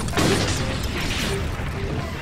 Let's go.